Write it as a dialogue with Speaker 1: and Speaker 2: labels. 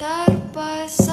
Speaker 1: intentar pasar.